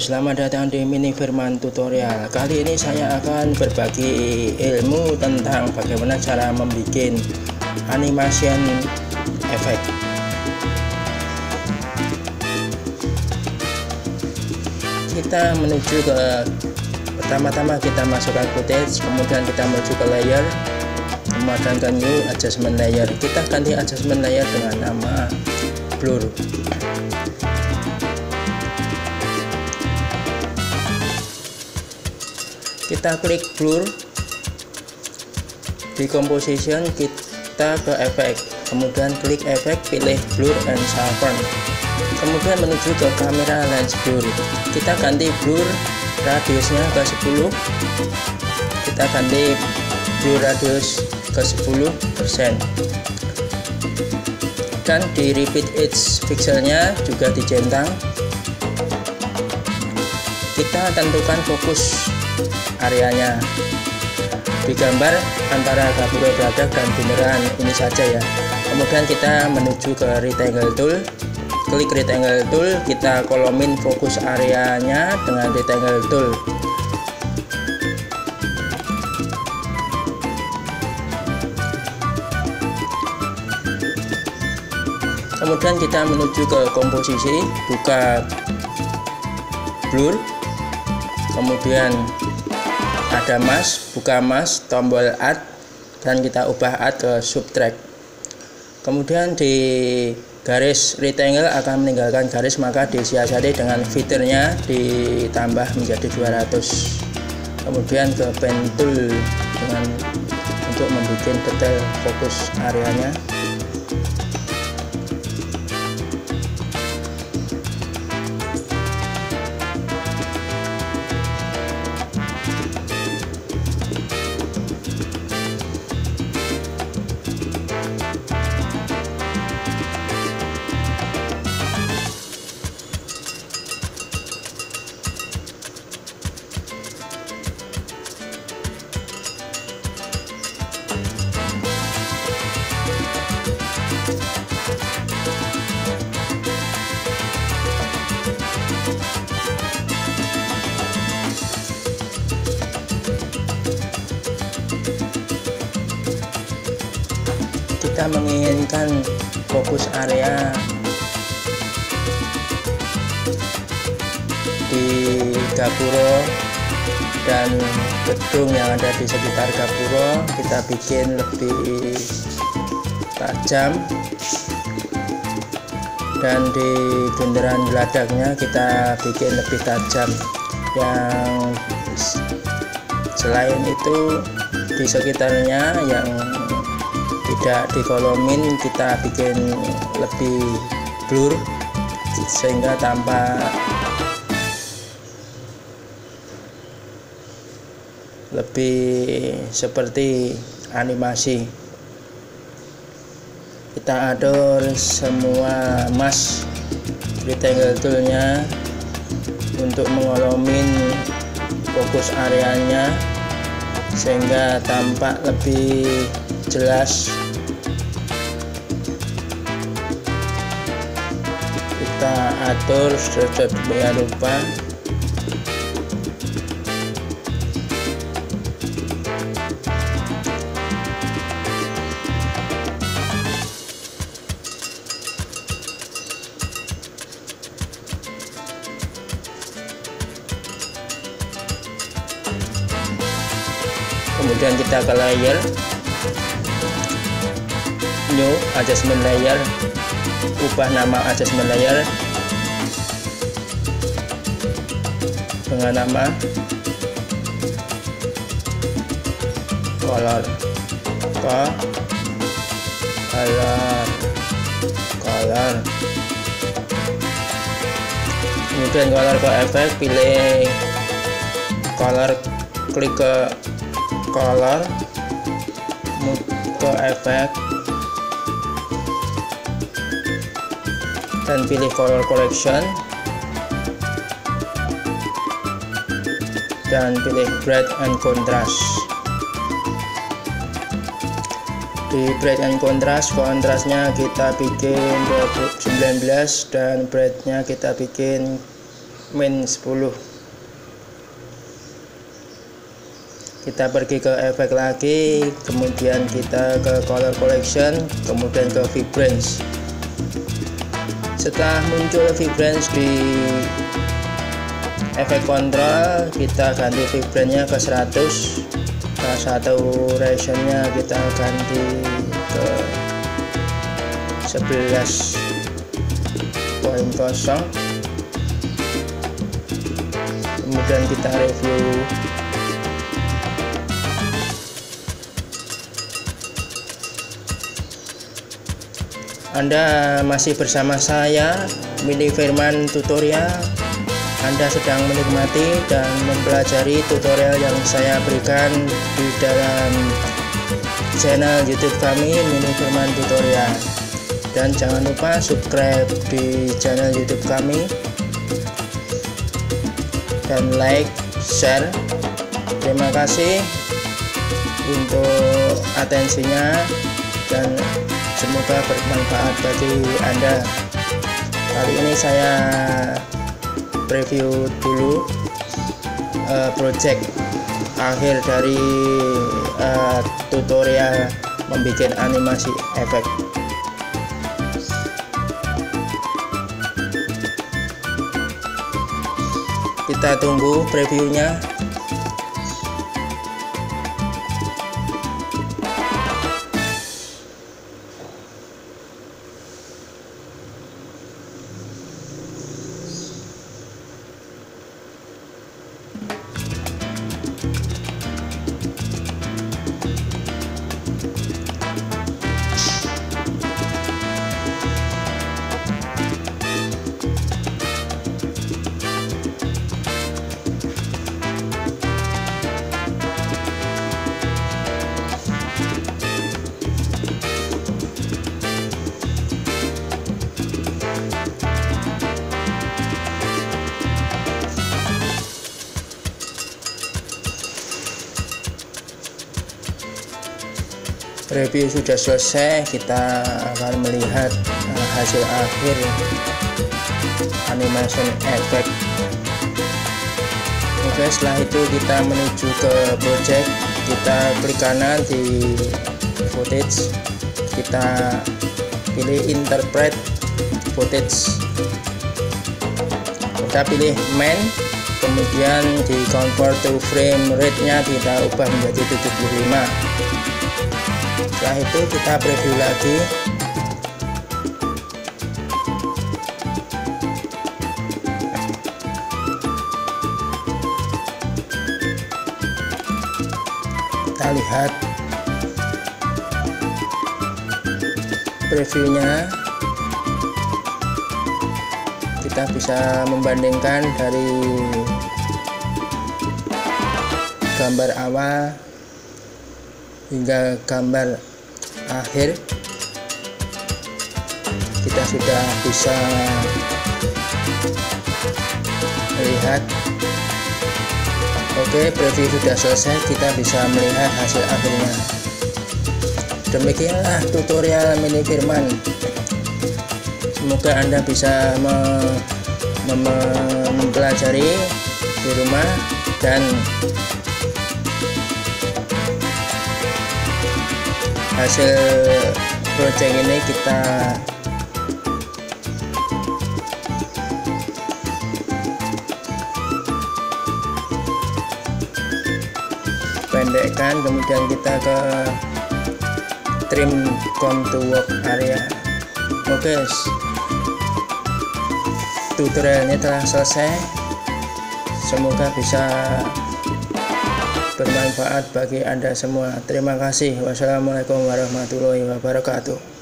selamat datang di mini firman tutorial. Kali ini saya akan berbagi ilmu tentang bagaimana cara membuat animation efek Kita menuju ke pertama-tama kita masukkan footage kemudian kita menuju ke layer kemudian ke new adjustment layer. Kita ganti adjustment layer dengan nama blur kita klik blur. Di composition kita ke efek. Kemudian klik efek pilih blur and sharpen. Kemudian menuju ke kamera lens blur. Kita ganti blur radiusnya ke 10 kita ganti blur radius ke 10 persen. Dan di repeat edge pixelnya juga dicentang. Kita tentukan fokus areanya. Digambar antara gapura beladak dan bunderan ini saja ya. Kemudian kita menuju ke rectangle tool. Klik rectangle tool kita kolomin fokus areanya dengan rectangle tool. Kemudian kita menuju ke komposisi buka blur. Kemudian ada mas buka mas tombol add dan kita ubah add ke subtract. Kemudian di garis rectangle akan meninggalkan garis maka disiasati dengan fiturnya ditambah menjadi 200 kemudian ke pen tool dengan untuk membuat detail fokus areanya menginginkan fokus area di Gapuro dan gedung yang ada di sekitar Gapuro. Kita bikin lebih tajam. Dan di bundaran geladaknya kita bikin lebih tajam. Yang selain itu di sekitarnya yang tidak dikolomin kita bikin lebih blur sehingga tampak lebih seperti animasi. Kita atur semua mas rectangle toolnya untuk mengolomin fokus areanya sehingga tampak lebih jelas kita atur sedemikian rupa kemudian kita ke layer. New adjustment layer ubah nama adjustment layer dengan nama color color color kemudian color ke efek pilih color klik ke color ke efek dan pilih color correction dan pilih bright and contrast. Di bright and contrast kontrasnya kita bikin 19 dan brightnya kita bikin min 10 kita pergi ke efek lagi kemudian kita ke color collection kemudian ke vibrance setelah muncul vibrance di efek kontrol kita ganti vibranya ke 100 salah satu rationnya kita ganti ke 11 poin kosong. Kemudian kita review Anda masih bersama saya Mini Firman Tutorial. Anda sedang menikmati dan mempelajari tutorial yang saya berikan di dalam channel YouTube kami Mini Firman Tutorial. Dan jangan lupa subscribe di channel YouTube kami. Dan like, share. Terima kasih untuk atensinya dan semoga bermanfaat bagi anda. Kali ini saya preview dulu uh, project akhir dari uh, tutorial membuat animasi efek. Kita tunggu previewnya review sudah selesai kita akan melihat uh, hasil akhir animation effect. Oke setelah itu kita menuju ke project. Kita klik kanan di footage. Kita pilih interpret footage. Kita pilih main kemudian di convert to frame rate nya kita ubah menjadi 75 setelah itu kita preview lagi. Kita lihat previewnya. Kita bisa membandingkan dari gambar awal hingga gambar akhir. Kita sudah bisa melihat. Oke preview sudah selesai kita bisa melihat hasil akhirnya. Demikianlah tutorial mini firman. Semoga anda bisa me, me, mempelajari di rumah dan hasil project ini kita pendekkan kemudian kita ke trim come to work area oke okay. tutorialnya telah selesai semoga bisa bermanfaat bagi Anda semua. Terima kasih. Wassalamualaikum warahmatullahi wabarakatuh.